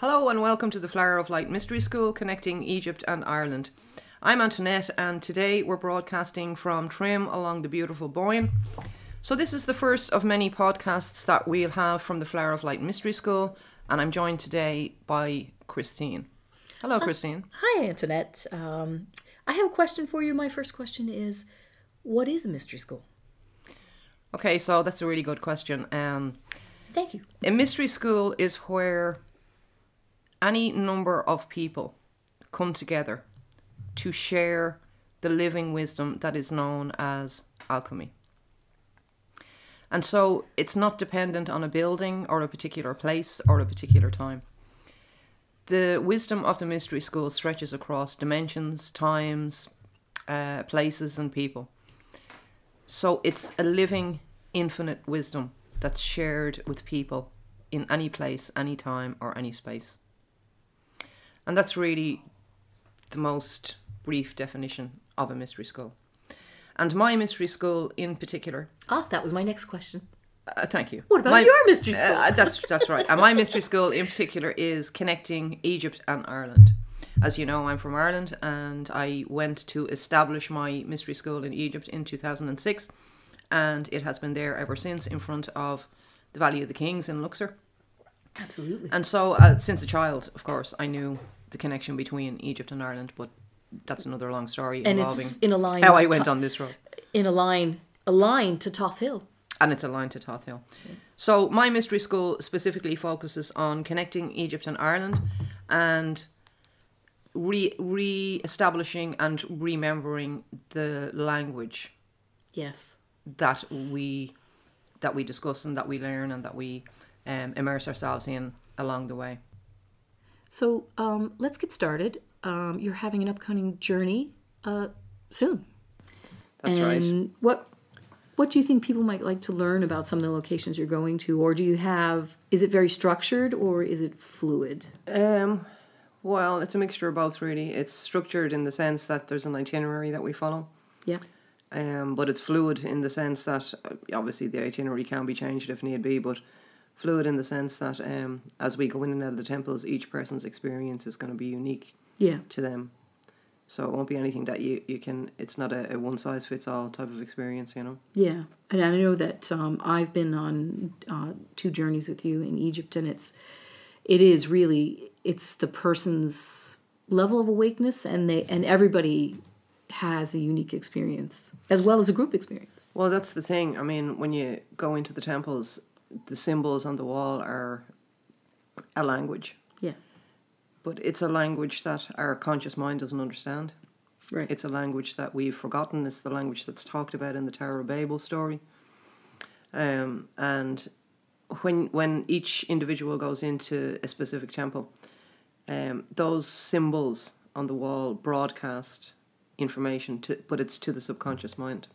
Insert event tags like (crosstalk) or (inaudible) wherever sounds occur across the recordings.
Hello and welcome to the Flower of Light Mystery School connecting Egypt and Ireland. I'm Antoinette and today we're broadcasting from Trim along the beautiful Boyne. So this is the first of many podcasts that we'll have from the Flower of Light Mystery School and I'm joined today by Christine. Hello Christine. Hi, Antoinette. Um, I have a question for you. My first question is What is a mystery school? Okay, so that's a really good question. Um, Thank you. a mystery school is where any number of people come together to share the living wisdom that is known as alchemy. And so it's not dependent on a building or a particular place or a particular time. The wisdom of the mystery school stretches across dimensions, times, uh, places, and people. So it's a living, infinite wisdom that's shared with people in any place, any time, or any space. And that's really the most brief definition of a mystery school. And my mystery school in particular, Ah, that was my next question. uh, thank you. What about My- your mystery school? uh, that's that's right. And my mystery school in particular is connecting Egypt and Ireland. As you know, I'm from Ireland, and I went to establish my mystery school in Egypt in 2006, and it has been there ever since, in front of the Valley of the Kings in Luxor. Absolutely. And so, uh, since a child, of course, I knew the connection between Egypt and Ireland, but that's another long story And involving it's in a line. how I went on this road. In a line, a line to Thoth Hill. and it's aligned to Thoth Hill. So my mystery school specifically focuses on connecting Egypt and Ireland and re re-establishing and remembering the language Yes. that we that we discuss and that we learn and that we um, immerse ourselves in along the way. So um, let's get started. Um, you're having an upcoming journey uh, soon. That's and right. What What do you think people might like to learn about some of the locations you're going to, or do you have? Is it very structured or is it fluid? Um, well, it's a mixture of both, really. It's structured in the sense that there's an itinerary that we follow. Yeah. um, but it's fluid in the sense that uh, obviously the itinerary can be changed if need be, but fluid in the sense that um, as we go in and out of the temples, each person's experience is going to be unique Yeah. to them. So it won't be anything that you, you can, it's not a, a one size fits all type of experience, you know? Yeah, and I know that um, I've been on uh, two journeys with you in Egypt, and it's it is really it's the person's level of awakeness, and they and everybody has a unique experience as well as a group experience. Well, that's the thing. I mean, when you go into the temples, the symbols on the wall are a language, Yeah, but it's a language that our conscious mind doesn't understand. right. It's a language that we've forgotten. It's the language that's talked about in the Tower of Babel story. Um, and when when each individual goes into a specific temple, um, those symbols on the wall broadcast information to, but it's to the subconscious mind.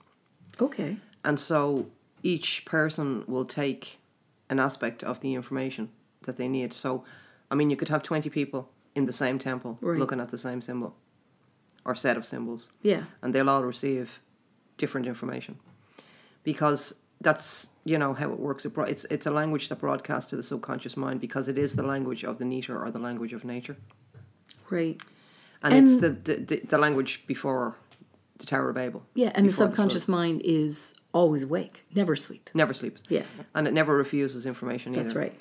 okay, And so each person will take an aspect of the information that they need. So, I mean, you could have 20 people in the same temple Right. looking at the same symbol or set of symbols, yeah, and they'll all receive different information because that's you know how it works. It's it's a language that broadcasts to the subconscious mind because it is the language of the neter or the language of nature, right. and, it's And- the, the, the, the language before the Tower of Babel. Yeah, and the subconscious mind is always awake, never sleep. Never sleeps. Yeah, And it never refuses information either. that's right.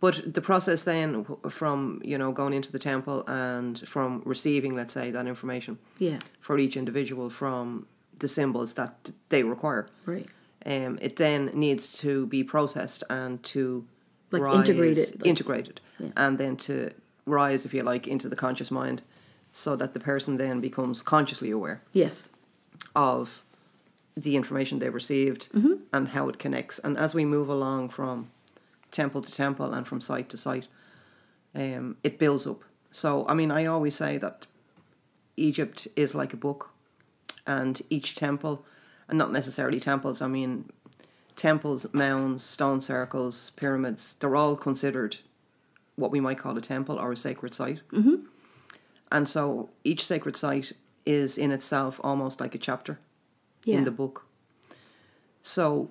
But the process then from, you know, going into the temple and from receiving, let's say, that information Yeah, for each individual from the symbols that they require, right. um, it then needs to be processed and to Like rise- integrated, like- integrated, Yeah. and then to rise, if you like, into the conscious mind, so that the person then becomes consciously aware Yes, of the information they've received Mm-hmm. and how it connects. And as we move along from temple to temple and from site to site, um, it builds up. So, I mean, I always say that Egypt is like a book, and each temple, and not necessarily temples, I mean, temples, mounds, stone circles, pyramids, they're all considered what we might call a temple or a sacred site. Mm-hmm. And so each sacred site is in itself almost like a chapter yeah, in the book. So,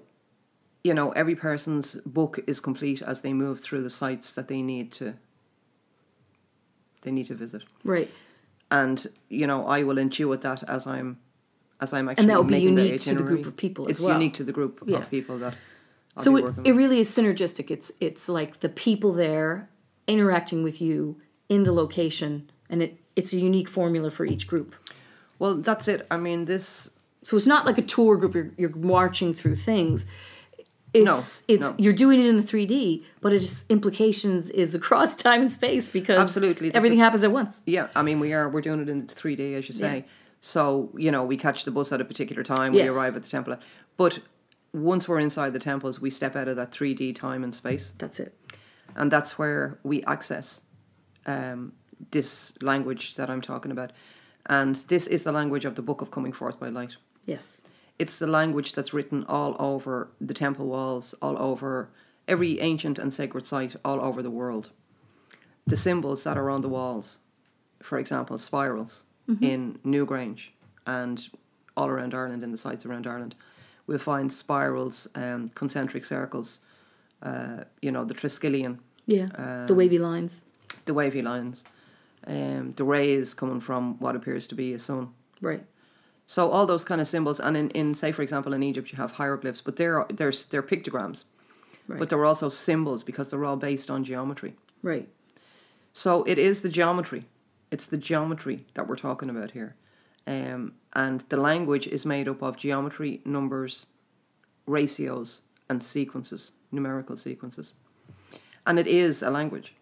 you know, every person's book is complete as they move through the sites that they need to they need to visit. Right. And you know, I will intuit that as I'm as I'm actually that will be making the unique to the group of people as It's well. unique to the group Yeah. of people that. I'll so it, it really is synergistic. It's it's like the people there interacting with you in the location, and it it's a unique formula for each group. Well, that's it. I mean, this So it's not like a tour group. You're, you're marching through things. It's No, it's no. you're doing it in the 3D, but its implications is (laughs) across time and space because Absolutely. Everything happens at once. Yeah, I mean, we are we're doing it in three D, as you say. So you know, we catch the bus at a particular time. Yes. We arrive at the temple, but once we're inside the temples, we step out of that three D time and space, That's it. and that's where we access um, this language that I'm talking about. And this is the language of the Book of Coming Forth by Light. Yes. It's the language that's written all over the temple walls, all over every ancient and sacred site, all over the world. The symbols that are on the walls, for example, spirals in Newgrange and all around Ireland, in the sites around Ireland, we'll find spirals, um, concentric circles, uh, you know, the Triskelion, Yeah. Um, the wavy lines. the wavy lines, um, the rays coming from what appears to be a sun. Right. So all those kind of symbols, and in, in say for example in Egypt you have hieroglyphs, but they're they're they're pictograms, Right. but they're also symbols because they're all based on geometry. Right. So it is the geometry, it's the geometry that we're talking about here, um, and the language is made up of geometry, numbers, ratios, and sequences, numerical sequences, and it is a language,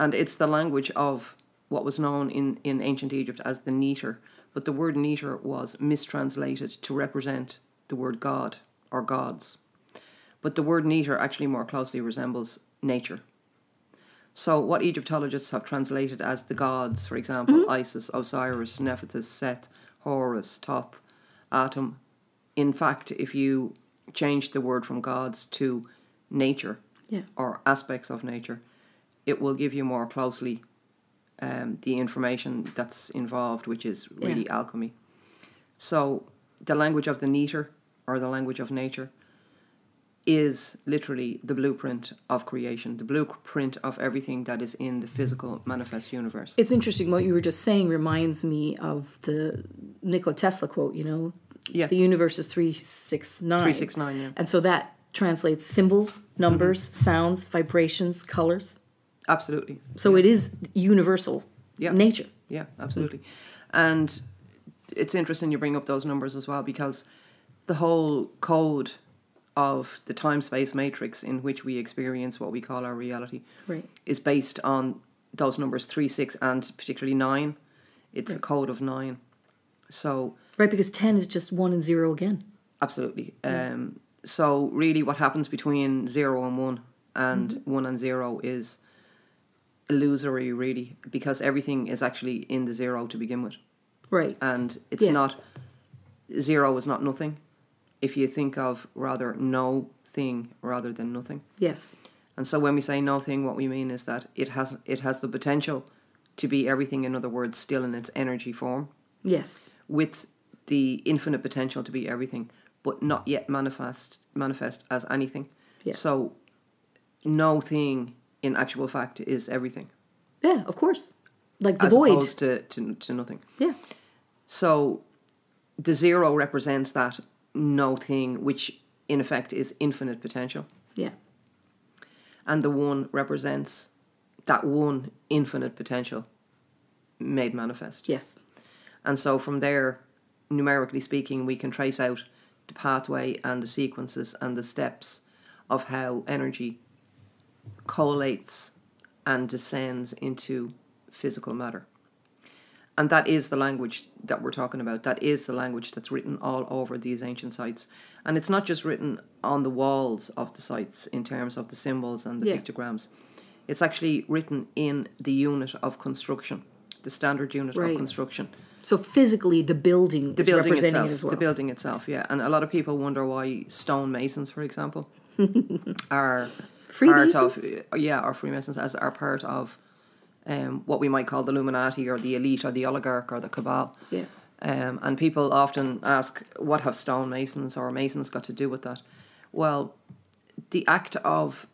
and it's the language of what was known in in ancient Egypt as the neter, but the word neter was mistranslated to represent the word God or gods. But the word neter actually more closely resembles nature. So, what Egyptologists have translated as the gods, for example, mm-hmm. Isis, Osiris, Nephthys, Set, Horus, Thoth, Atum, in fact, if you change the word from gods to nature Yeah. or aspects of nature, it will give you more closely um, the information that's involved, which is really alchemy. So, the language of the neter or the language of nature is literally the blueprint of creation, the blueprint of everything that is in the physical manifest universe. It's interesting. What you were just saying reminds me of the Nikola Tesla quote. You know, Yeah. the universe is three six nine. 369, yeah. And so that translates symbols, numbers, Mm-hmm. sounds, vibrations, colors. Absolutely. So it is universal Yeah. nature. Yeah, absolutely. And it's interesting you bring up those numbers as well because the whole code of the time space matrix in which we experience what we call our reality Right. is based on those numbers 3, 6, and particularly 9. It's a code of 9. So, Right, because ten is just one and zero again. absolutely. Um, so, really, what happens between 0 and 1 and 1 and 0 is illusory, really, because everything is actually in the 0 to begin with. Right. and it's Yeah. not zero is not nothing if you think of rather no thing rather than nothing Yes. and so when we say no thing what we mean is that it has it has the potential to be everything in other words still in its energy form Yes. with the infinite potential to be everything but not yet manifest manifest as anything Yeah. so no thing in actual fact is everything Yeah, of course. Like the as void. opposed to, to, to nothing Yeah. So the zero represents that no thing, which in effect is infinite potential. Yeah. And the one represents that one infinite potential made manifest. Yes. And so from there, numerically speaking, we can trace out the pathway and the sequences and the steps of how energy collates and descends into physical matter. And that is the language that we're talking about. That is the language that's written all over these ancient sites. And it's not just written on the walls of the sites in terms of the symbols and the Yeah. pictograms. It's actually written in the unit of construction, the standard unit Right. of construction. So physically, the building The is building representing itself. it as well. The building itself, yeah. And a lot of people wonder why stonemasons, for example, (laughs) are part of Freemasons? yeah, or Freemasons as are part of um, what we might call the Illuminati or the elite or the oligarch or the cabal. Yeah. Um, and people often ask, what have stonemasons or masons got to do with that? Well, the act of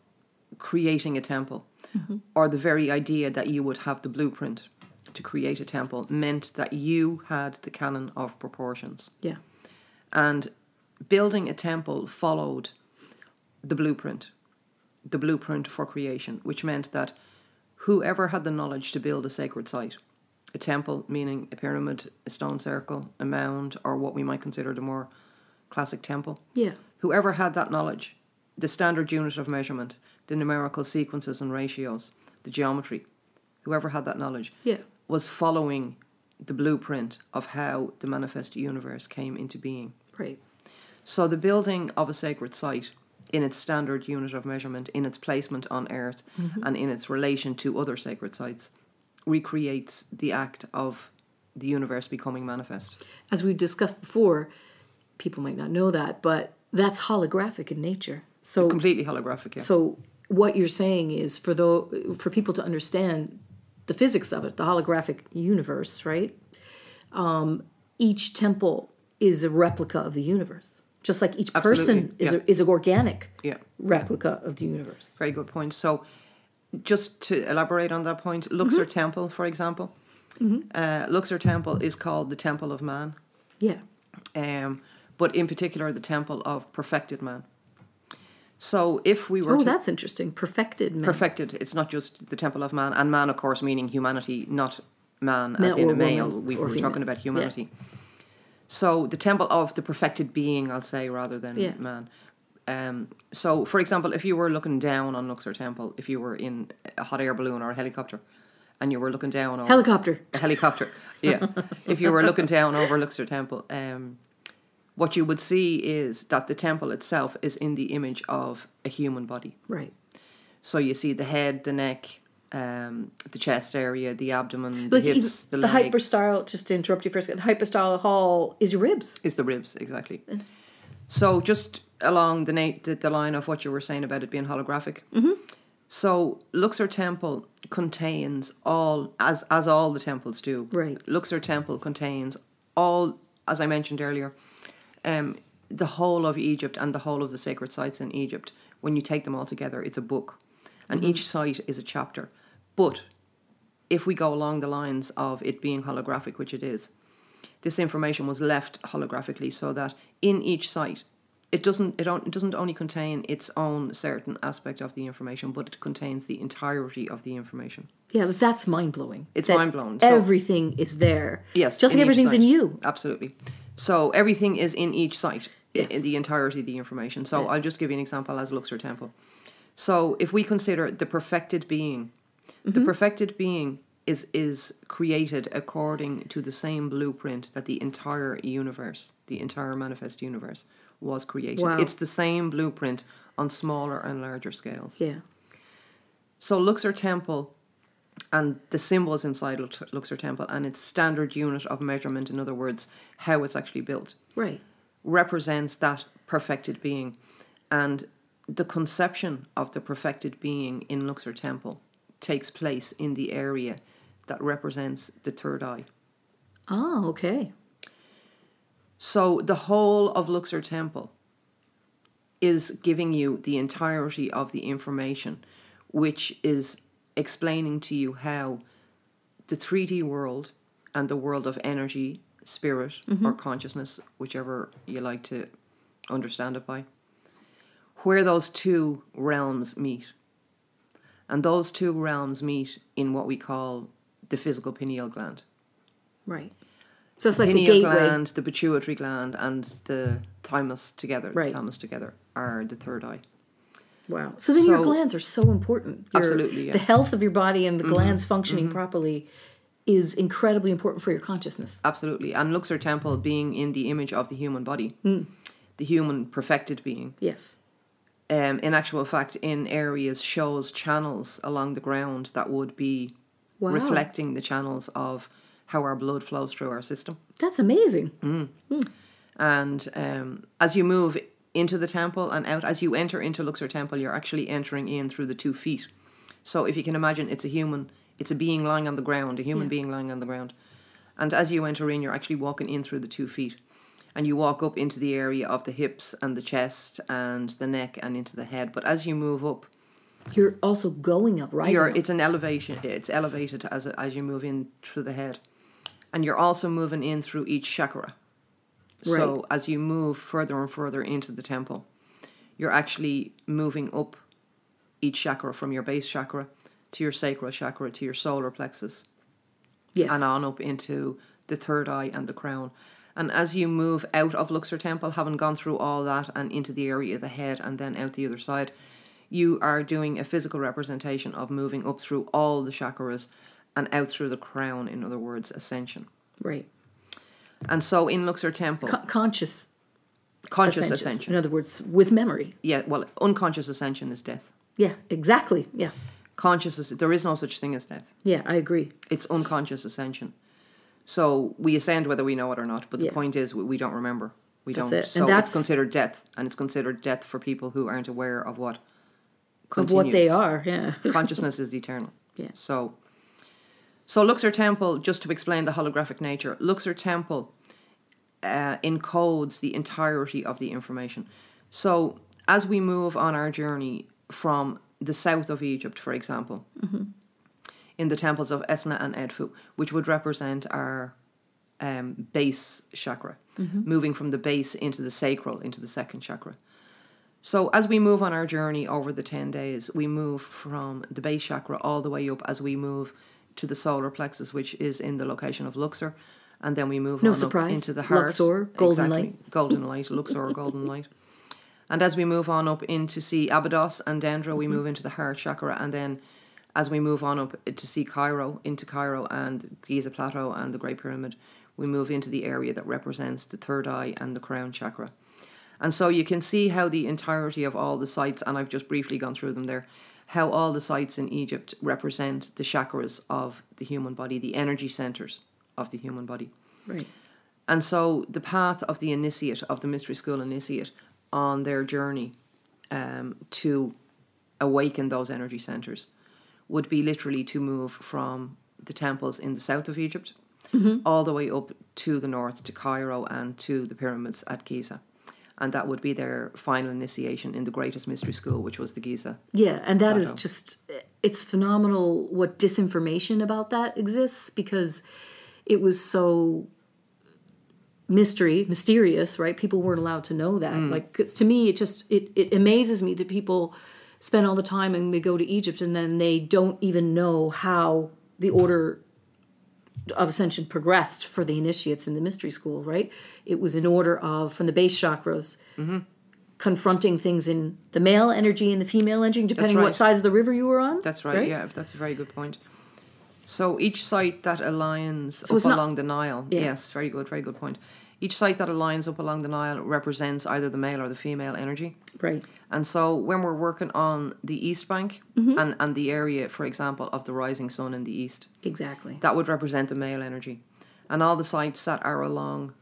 creating a temple Mm-hmm. or the very idea that you would have the blueprint to create a temple meant that you had the canon of proportions. Yeah. And building a temple followed the blueprint, the blueprint for creation, which meant that whoever had the knowledge to build a sacred site, a temple, meaning a pyramid, a stone circle, a mound, or what we might consider the more classic temple, Yeah. whoever had that knowledge, the standard unit of measurement, the numerical sequences and ratios, the geometry, whoever had that knowledge, Yeah. was following the blueprint of how the manifest universe came into being. Right. So the building of a sacred site in its standard unit of measurement, in its placement on earth, and in its relation to other sacred sites, recreates the act of the universe becoming manifest. As we've discussed before, people might not know that, but that's holographic in nature. So Completely holographic, yeah. So what you're saying is for the for people to understand the physics of it, the holographic universe, right? Um, each temple is a replica of the universe, just like each person is yeah. a, is an organic yeah. replica of the universe. Very good point. So, just to elaborate on that point, Luxor Temple, for example, uh, Luxor Temple is called the Temple of Man, Yeah, um, but in particular, the Temple of Perfected Man. So, if we were Oh, that's interesting. Perfected man. perfected, it's not just the Temple of Man, and man, of course, meaning humanity, not man Male as in a male. We were female. talking about humanity. So, the Temple of the Perfected Being, I'll say, rather than Yeah. man. Um, so, for example, if you were looking down on Luxor Temple, if you were in a hot air balloon or a helicopter, and you were looking down over Helicopter. a helicopter, (laughs) yeah, if you were looking down over Luxor Temple, um, what you would see is that the temple itself is in the image of a human body. Right. So you see the head, the neck, um, the chest area, the abdomen, Like the hips, even the, the leg hypostyle. Just to interrupt you for a second. The hypostyle hall is your ribs. is the ribs exactly. So just along the, na- the the line of what you were saying about it being holographic. Mm-hmm. So Luxor Temple contains all as as all the temples do. Right. Luxor Temple contains all, as I mentioned earlier, um, the whole of Egypt and the whole of the sacred sites in Egypt. When you take them all together, it's a book, and each site is a chapter. But if we go along the lines of it being holographic, which it is, this information was left holographically so that in each site, it doesn't it, it doesn't only contain its own certain aspect of the information, but it contains the entirety of the information. Yeah, but that's mind blowing. It's mind-blowing, so- everything is there. Yes, Just like everything's in you. Absolutely. So everything is in each site, Yes. in the entirety of the information. So I'll just give you an example as Luxor Temple. So if we consider the perfected being, the Mm-hmm. perfected being is is created according to the same blueprint that the entire universe, the entire manifest universe, was created. Wow. It's the same blueprint on smaller and larger scales. Yeah. So Luxor Temple and the symbols inside Luxor Temple and its standard unit of measurement, in other words, how it's actually built, Right. represents that perfected being. And the conception of the perfected being in Luxor Temple takes place in the area that represents the third eye. Ah, okay. So the whole of Luxor Temple is giving you the entirety of the information, which is explaining to you how the 3D world and the world of energy, spirit, or consciousness, whichever you like to understand it by, where those two realms meet. And those two realms meet in what we call the physical pineal gland Right. So it's like the pineal gateway. gland, the pituitary gland, and the thymus together, Right. the thymus together are the third eye. Wow. So then your glands are so important. Your- Absolutely, yeah. Mm-hmm. The health of your body and the glands functioning properly is incredibly important for your consciousness. Absolutely. And Luxor Temple being in the image of the human body, Hmm. the human perfected being, Yes. Um, in actual fact, in areas shows channels along the ground that would be Wow. reflecting the channels of how our blood flows through our system. That's amazing. Mm. And um, as you move into the temple and out, as you enter into Luxor Temple, you're actually entering in through the two feet. So if you can imagine, it's a human, it's a being lying on the ground, a human Yeah. being lying on the ground. And as you enter in, you're actually walking in through the two feet. And you walk up into the area of the hips and the chest and the neck and into the head. But as you move up, You're also going up, right? You're, up. it's an elevation. It's elevated as as you move in through the head, and you're also moving in through each chakra. Right. So as you move further and further into the temple, you're actually moving up each chakra from your base chakra to your sacral chakra to your solar plexus yes. and on up into the third eye and the crown. And as you move out of Luxor Temple, having gone through all that and into the area of the head and then out the other side, you are doing a physical representation of moving up through all the chakras and out through the crown, in other words, ascension. Right. And so in Luxor Temple, Con- conscious conscious ascensions. ascension. In other words, with memory. Yeah, well, unconscious ascension is death. Yeah, exactly. Yes. Conscious, there is no such thing as death. Yeah, I agree. It's unconscious ascension. So we ascend whether we know it or not, but the Yeah. point is we, we don't remember. We That's don't. it. And So it's that's- considered death, and it's considered death for people who aren't aware of what Of what they are. Yeah. (laughs) Consciousness is eternal. Yeah. So, so Luxor Temple, just to explain the holographic nature, Luxor Temple uh, encodes the entirety of the information. So, as we move on our journey from the south of Egypt, for example, in the temples of Esna and Edfu, which would represent our um, base chakra, moving from the base into the sacral, into the second chakra. So as we move on our journey over the 10 days, we move from the base chakra all the way up as we move to the solar plexus, which is in the location of Luxor. And then we move No on surprise. into the heart. Luxor, golden light. Golden light, Luxor, golden light. And as we move on up into see Abydos and Dendra, Mm-hmm. we move into the heart chakra. And then as we move on up to see Cairo, into Cairo and Giza Plateau and the Great Pyramid, we move into the area that represents the third eye and the crown chakra. And so you can see how the entirety of all the sites, and I've just briefly gone through them there, how all the sites in Egypt represent the chakras of the human body, the energy centers of the human body. Right. And so the path of the initiate, of the mystery school initiate, on their journey um, to awaken those energy centers would be literally to move from the temples in the south of Egypt mm-hmm. all the way up to the north to Cairo and to the pyramids at Giza. And that would be their final initiation in the greatest mystery school, which was the Giza. Yeah, and that is Plateau. just it's phenomenal what disinformation about that exists because it was so mystery, mysterious, right? People weren't allowed to know that. Mm. Like 'cause to me it just it it amazes me that people spend all the time and they go to Egypt and then they don't even know how the order of ascension progressed for the initiates in the mystery school, right? It was in order of from the base chakras mm-hmm. confronting things in the male energy and the female energy, depending right. what size of the river you were on. That's right, yeah, that's a very good point. So each site that aligns it's up not- along the Nile, Yeah. yes, very good, very good point. Each site that aligns up along the Nile represents either the male or the female energy. Right. And so when we're working on the east bank Mm-hmm. and, and the area, for example, of the rising sun in the east, Exactly. that would represent the male energy. And all the sites that are along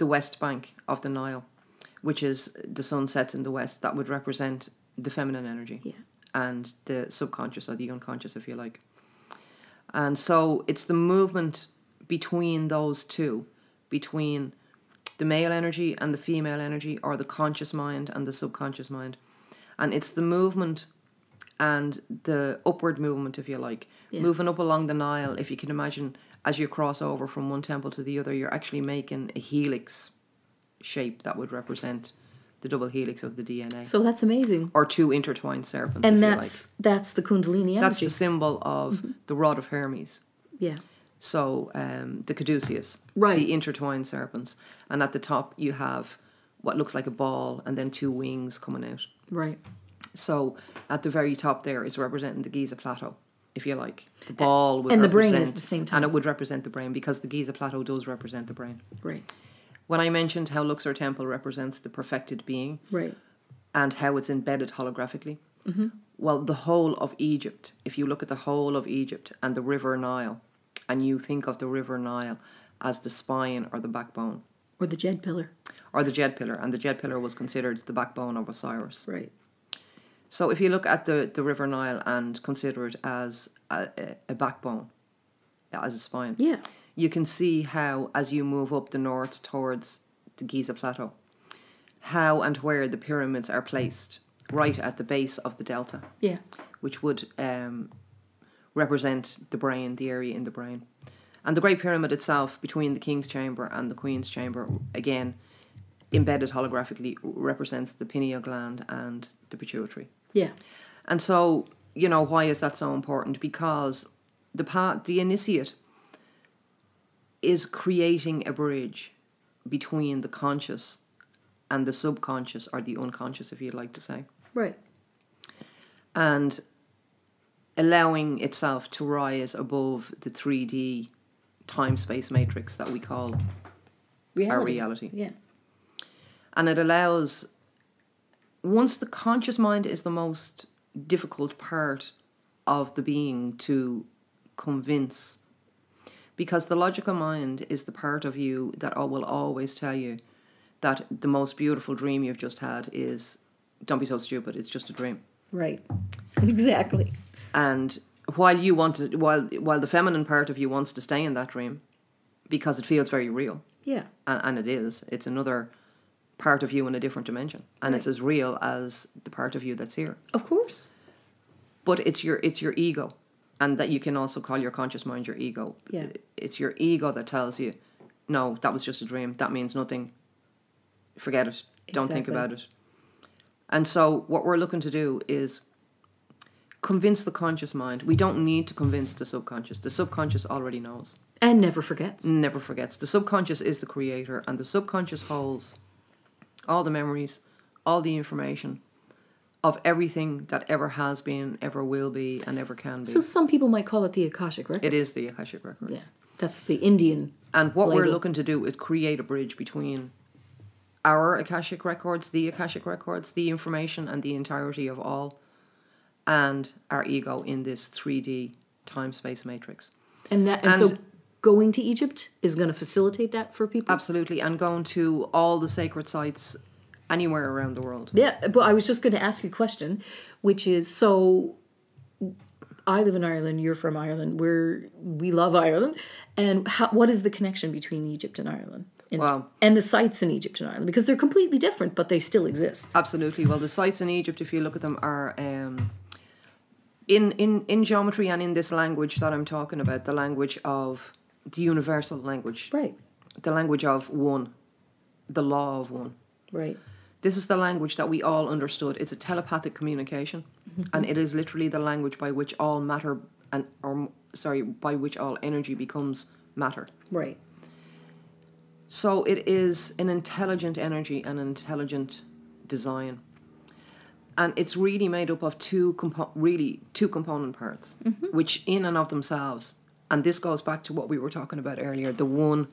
the west bank of the Nile, which is the sun sets in the west, that would represent the feminine energy Yeah. and the subconscious or the unconscious, if you like. And so it's the movement between those two, between the male energy and the female energy, or the conscious mind and the subconscious mind. And it's the movement and the upward movement, if you like, Yeah. moving up along the Nile. If you can imagine, as you cross over from one temple to the other, you're actually making a helix shape that would represent the double helix of the DNA, So that's amazing. or two intertwined serpents. And that's like. that's the Kundalini energy. that's the symbol of Mm-hmm. the rod of Hermes. yeah. So um, the caduceus, Right. the intertwined serpents, and at the top you have what looks like a ball, and then two wings coming out. Right. So at the very top there is representing the Giza plateau, if you like. The ball would and the brain is at the same time, and it would represent the brain because the Giza plateau does represent the brain. Right. When I mentioned how Luxor Temple represents the perfected being Right. and how it's embedded holographically, Mm-hmm. well, the whole of Egypt, if you look at the whole of Egypt and the River Nile, and you think of the River Nile as the spine or the backbone, Or the Djed pillar. or the Djed Pillar, and the Djed Pillar was considered the backbone of Osiris. Right. So if you look at the, the River Nile and consider it as a, a, a backbone, as a spine, Yeah. you can see how, as you move up the north towards the Giza Plateau, how and where the pyramids are placed right at the base of the delta, Yeah. which would um, represent the brain, the area in the brain. And the Great Pyramid itself, between the King's Chamber and the Queen's Chamber, again, embedded holographically, represents the pineal gland and the pituitary. Yeah. And so, you know, why is that so important? Because the part, the initiate is creating a bridge between the conscious and the subconscious or the unconscious, if you'd like to say, Right. and allowing itself to rise above the 3D time space matrix that we call our reality. Yeah. and it allows once the conscious mind is the most difficult part of the being to convince because the logical mind is the part of you that will always tell you that the most beautiful dream you've just had is don't be so stupid it's just a dream Right. (laughs) Exactly. And while you want to while while the feminine part of you wants to stay in that dream because it feels very real. Yeah. and, and it is. It's another part of you in a different dimension. And it's as real as the part of you that's here. Of course. but it's your it's your ego. And that you can also call your conscious mind your ego. Yeah. it's your ego that tells you no that was just a dream. That means nothing. Forget it. Don't think about it. And so what we're looking to do is convince the conscious mind we don't need to convince the subconscious the subconscious already knows And never forgets. never forgets. The subconscious is the creator, and the subconscious holds all the memories, all the information of everything that ever has been, ever will be, and ever can be. So some people might call it the Akashic record. it is the Akashic Records. Yeah. That's the Indian. And what we're looking to do is create a bridge between our Akashic Records, the Akashic Records, the information and the entirety of all, and our ego in this 3D time space matrix. And that and, so going to Egypt is going to facilitate that for people. Absolutely. And going to all the sacred sites anywhere around the world. Yeah, but I was just going to ask you a question, which is so I live in Ireland, you're from Ireland, we're we love Ireland, and how, what is the connection between Egypt and Ireland? And, Wow. and the sites in Egypt and Ireland because they're completely different, but they still exist. Absolutely. Well, the sites in Egypt, if you look at them, are um, in in in geometry and in this language that I'm talking about, the language of the universal language, Right, the language of one, the law of one. right, This is the language that we all understood. It's a telepathic communication, mm-hmm. and it is literally the language by which all matter and or sorry, by which all energy becomes matter. right, So it is an intelligent energy and an intelligent design. And it's really made up of two compo- really two component parts, mm-hmm. which in and of themselves, and this goes back to what we were talking about earlier, the one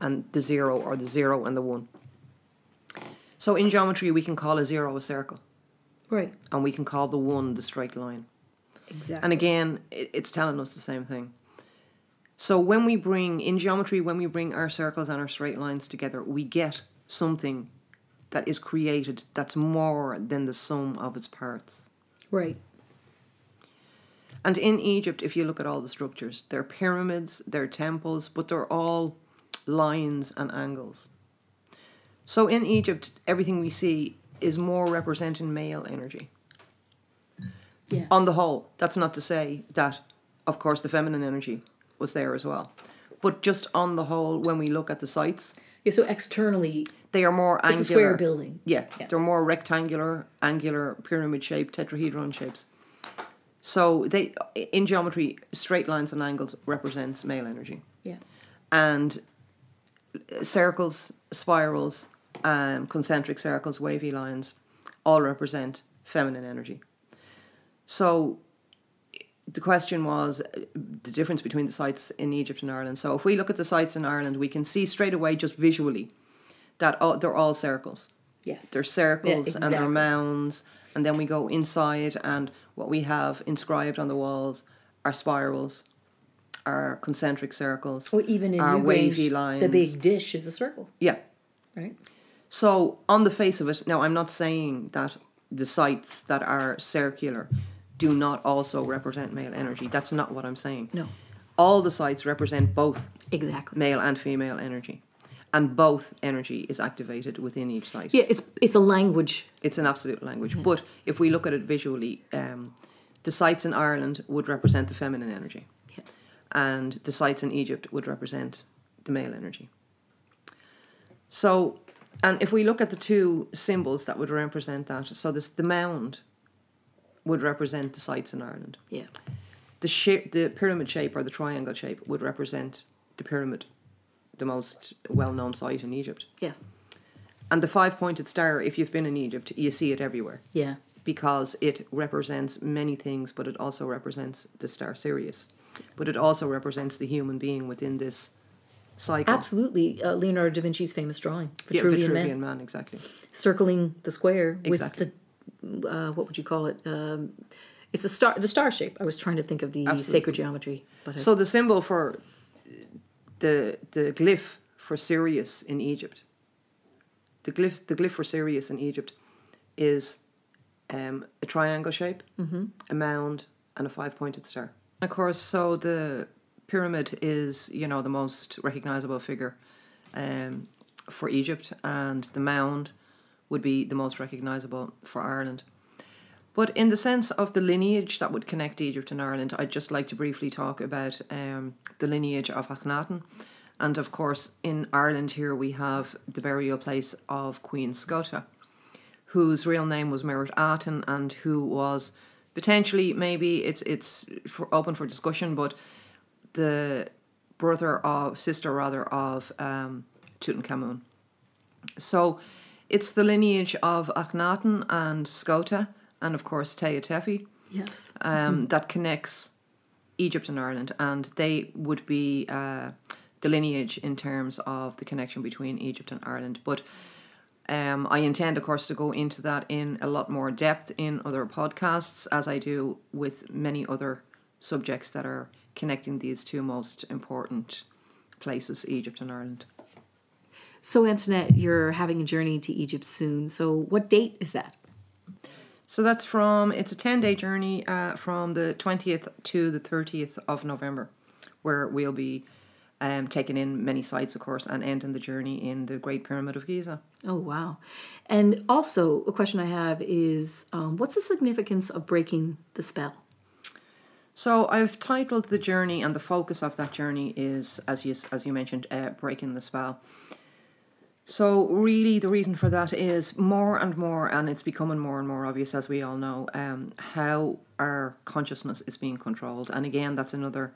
and the zero or the zero and the one. So in geometry we can call a zero a circle right, and we can call the one the straight line. exactly. And again, it, it's telling us the same thing. So when we bring in geometry, when we bring our circles and our straight lines together, we get something that is created that's more than the sum of its parts. right, And in Egypt, if you look at all the structures, they're pyramids, they're temples, but they're all lines and angles. So in Egypt, everything we see is more representing male energy. yeah, On the whole, that's not to say that, of course, the feminine energy was there as well. But just on the whole, when we look at the sites, yeah. So externally, they are more it's angular. a square building. Yeah, Yeah. they're more rectangular, angular, pyramid shaped, tetrahedron shapes. So they, in geometry, straight lines and angles represents male energy, Yeah, and circles, spirals, um, concentric circles, wavy lines, all represent feminine energy. So the question was the difference between the sites in Egypt and Ireland. So if we look at the sites in Ireland, we can see straight away, just visually, that all, they're all circles. yes, They're circles and they're mounds, and then we go inside, and what we have inscribed on the walls are spirals, are concentric circles, or even in Newgrange, wavy lines. the big dish is a circle, yeah. right? So on the face of it, now I'm not saying that the sites that are circular do not also represent male energy. That's not what I'm saying. No, All the sites represent both exactly. male and female energy, and both energy is activated within each site. Yeah, it's it's a language. It's an absolute language. But if we look at it visually, um, the sites in Ireland would represent the feminine energy, Yeah. and the sites in Egypt would represent the male energy. So, and if we look at the two symbols that would represent that, so this the mound would represent the sites in Ireland. Yeah. The shape, the pyramid shape or the triangle shape would represent the pyramid, the most well-known site in Egypt. Yes. And the five-pointed star, if you've been in Egypt, you see it everywhere Yeah. because it represents many things, but it also represents the star Sirius. But it also represents the human being within this cycle. Absolutely. Uh, Leonardo da Vinci's famous drawing, Yeah, Vitruvian, Vitruvian Man, man, exactly. circling the square Exactly. with the, uh, what would you call it? Um, it's a star, the star shape. I was trying to think of the Absolutely. sacred geometry, but I- So the symbol for the the glyph for Sirius in Egypt, the glyph the glyph for Sirius in Egypt, is um, a triangle shape, a mound, and a five pointed star. Of course, so the pyramid is you know the most recognizable figure um, for Egypt, and the mound would be the most recognizable for Ireland. But in the sense of the lineage that would connect Egypt and Ireland, I'd just like to briefly talk about um, the lineage of Akhenaten. And of course, in Ireland here we have the burial place of Queen Scota, whose real name was Merit Aten and who was potentially, maybe it's it's for, open for discussion, but the brother of, sister rather, of um, Tutankhamun. So it's the lineage of Akhenaten and Scota and of course Tefi yes. um, that connects Egypt and Ireland, and they would be uh, the lineage in terms of the connection between Egypt and Ireland. But um, I intend, of course, to go into that in a lot more depth in other podcasts, as I do with many other subjects that are connecting these two most important places, Egypt and Ireland. So, Antoinette, you're having a journey to Egypt soon. So, what date is that? So that's from it's a ten day journey uh, from the twentieth to the thirtieth of November, where we'll be um, taking in many sites, of course, and ending the journey in the Great Pyramid of Giza. Oh, wow. And also, a question I have is um, what's the significance of breaking the spell? So I've titled the journey, and the focus of that journey is, as you as you mentioned, uh, breaking the spell. So really, the reason for that is more and more, and it's becoming more and more obvious as we all know, um, how our consciousness is being controlled. And again, that's another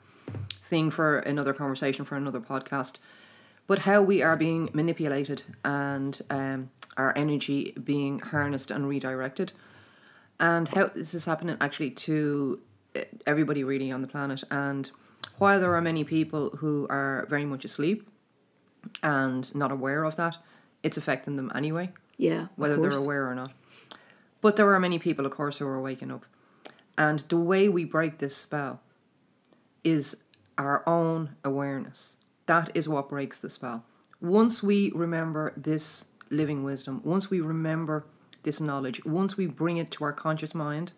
thing for another conversation for another podcast. But how we are being manipulated and um, our energy being harnessed and redirected, and how this is happening actually to uh, everybody really on the planet. And while there are many people who are very much asleep and not aware of that, it's affecting them anyway, Yeah, whether they're aware or not. But there are many people, of course, who are waking up. And the way we break this spell is our own awareness. That is what breaks the spell. Once we remember this living wisdom, once we remember this knowledge, once we bring it to our conscious mind,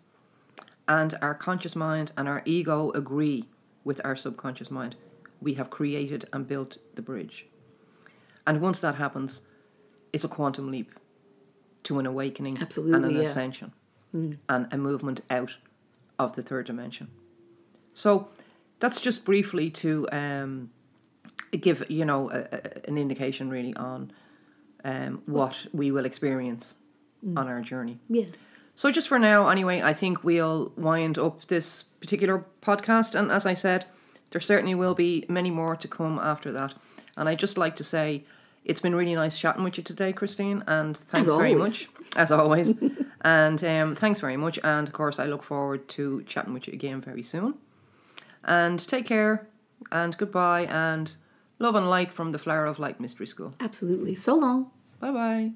and our conscious mind and our ego agree with our subconscious mind, we have created and built the bridge. And once that happens, it's a quantum leap to an awakening and an yeah. ascension and a movement out of the third dimension. So that's just briefly to um, give you know a, a, an indication really on um, what we will experience on our journey. Yeah. So just for now, anyway, I think we'll wind up this particular podcast. And as I said, there certainly will be many more to come after that. And I'd just like to say it's been really nice chatting with you today, Christine. And thanks As very always. much, as always. (laughs) and um, thanks very much. And of course, I look forward to chatting with you again very soon. And take care and goodbye and love and light from the Flower of Light Mystery School. Absolutely. So long. Bye bye.